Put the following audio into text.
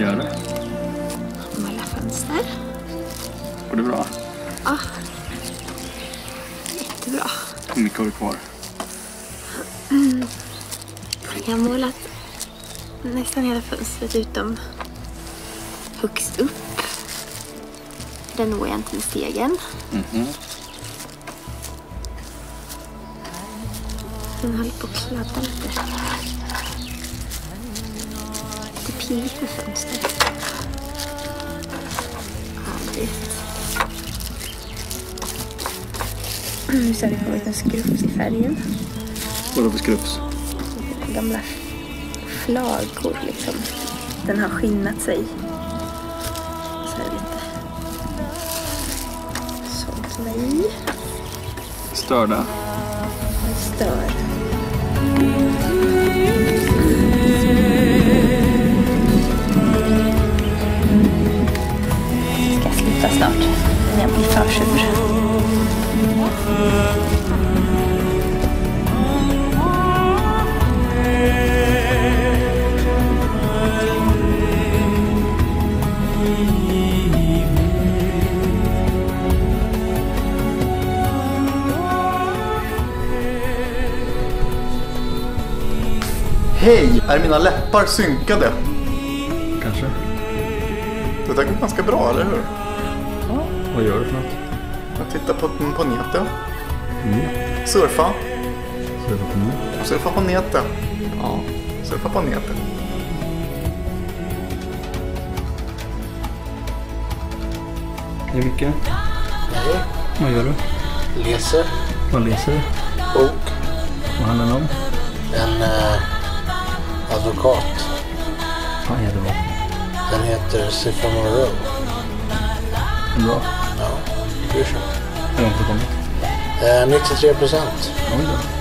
man gör du? Målar fönster. Går det bra? Ja. Jättebra. Hur mycket har du kvar? Mm. Jag har målat nästan hela fönstret utom högst upp. Där når jag inte med stegen. Mm -hmm. Den håller på att kladda lite. Pirrigt med fönstret. Det är Nu har det kommit en skrufs i färgen. Vadå för skrufs? gamla flagor liksom. Den har skinnat sig. Så här lite sånt i. Störda? Stör. Snart jag blir för sur. Hej! Är mina läppar synkade? Kanske. Det där går ganska bra, eller hur? Vad gör du för något? Jag tittar på, på nätet. Mm. Surfa. Surfa på nu? Surfa på nätet. Ja. Surfa på nätet. Hej Micke. Nej, Vad gör du? läser Vad läser du? bok. Vad handlar den om? En eh, advokat. Fan är det bra. Den heter Syphomore Row. Bra. Ja, bryr sig. Hur långt har du kommit? Eh, 93 procent. Oj då.